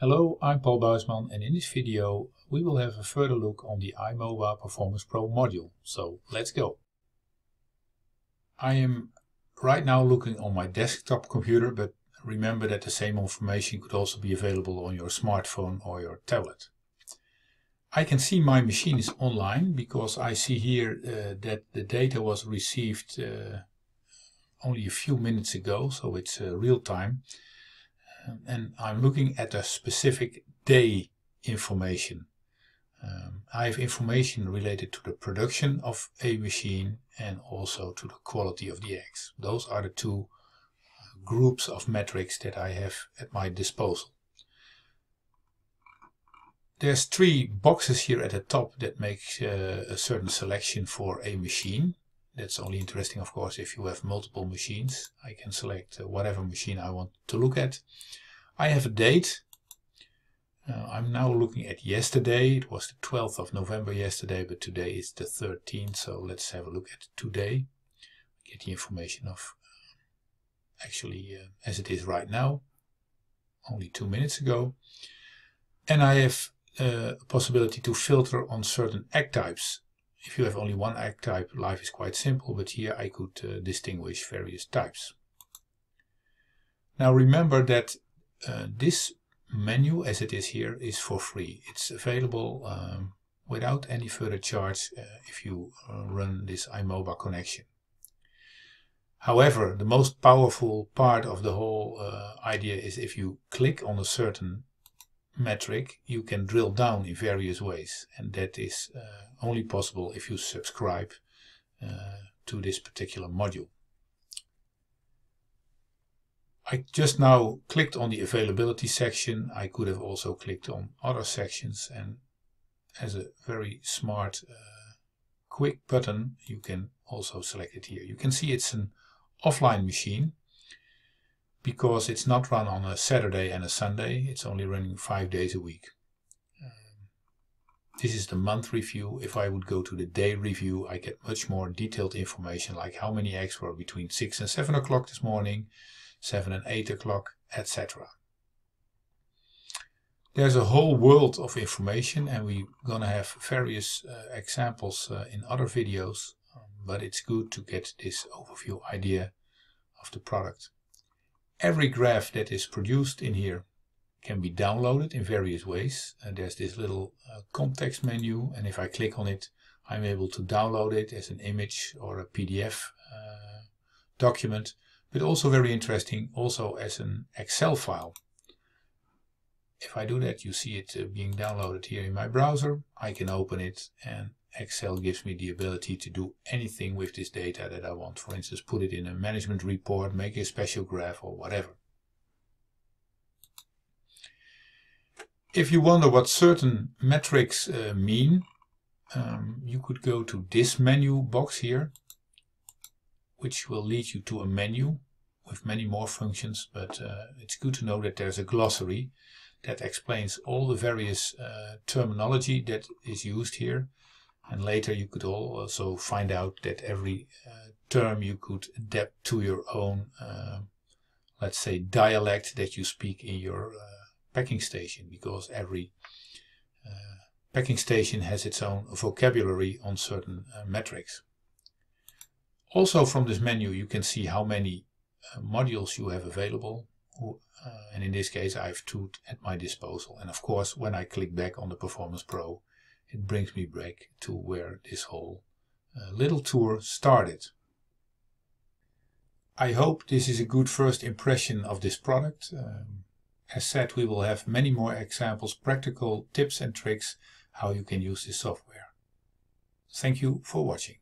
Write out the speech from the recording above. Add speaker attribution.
Speaker 1: Hello, I'm Paul Buisman and in this video we will have a further look on the iMOBA Performance Pro module. So let's go. I am right now looking on my desktop computer but remember that the same information could also be available on your smartphone or your tablet. I can see my machine is online because I see here uh, that the data was received uh, only a few minutes ago so it's uh, real time and I'm looking at a specific day information. Um, I have information related to the production of a machine and also to the quality of the eggs. Those are the two uh, groups of metrics that I have at my disposal. There's three boxes here at the top that make uh, a certain selection for a machine. That's only interesting, of course, if you have multiple machines. I can select uh, whatever machine I want to look at. I have a date. Uh, I'm now looking at yesterday. It was the 12th of November yesterday, but today is the 13th. So let's have a look at today. Get the information of uh, actually uh, as it is right now, only two minutes ago. And I have uh, a possibility to filter on certain egg types. If you have only one egg type, life is quite simple, but here I could uh, distinguish various types. Now remember that uh, this menu as it is here is for free. It's available um, without any further charge uh, if you uh, run this iMOBA connection. However, the most powerful part of the whole uh, idea is if you click on a certain metric, you can drill down in various ways. And that is uh, only possible if you subscribe uh, to this particular module. I just now clicked on the availability section. I could have also clicked on other sections and as a very smart uh, quick button you can also select it here. You can see it's an offline machine because it's not run on a Saturday and a Sunday. It's only running five days a week. This is the month review. If I would go to the day review, I get much more detailed information like how many eggs were between 6 and 7 o'clock this morning, 7 and 8 o'clock, etc. There's a whole world of information and we're going to have various uh, examples uh, in other videos, um, but it's good to get this overview idea of the product. Every graph that is produced in here can be downloaded in various ways. And there's this little uh, context menu and if I click on it, I'm able to download it as an image or a PDF uh, document but also very interesting also as an Excel file. If I do that, you see it uh, being downloaded here in my browser. I can open it and Excel gives me the ability to do anything with this data that I want. For instance, put it in a management report, make a special graph or whatever. If you wonder what certain metrics uh, mean, um, you could go to this menu box here which will lead you to a menu with many more functions, but uh, it's good to know that there's a glossary that explains all the various uh, terminology that is used here. And later you could also find out that every uh, term you could adapt to your own, uh, let's say, dialect that you speak in your uh, packing station, because every uh, packing station has its own vocabulary on certain metrics. Also from this menu you can see how many uh, modules you have available. Uh, and in this case I have two at my disposal. And of course when I click back on the Performance Pro it brings me back to where this whole uh, little tour started. I hope this is a good first impression of this product. Um, as said we will have many more examples, practical tips and tricks how you can use this software. Thank you for watching.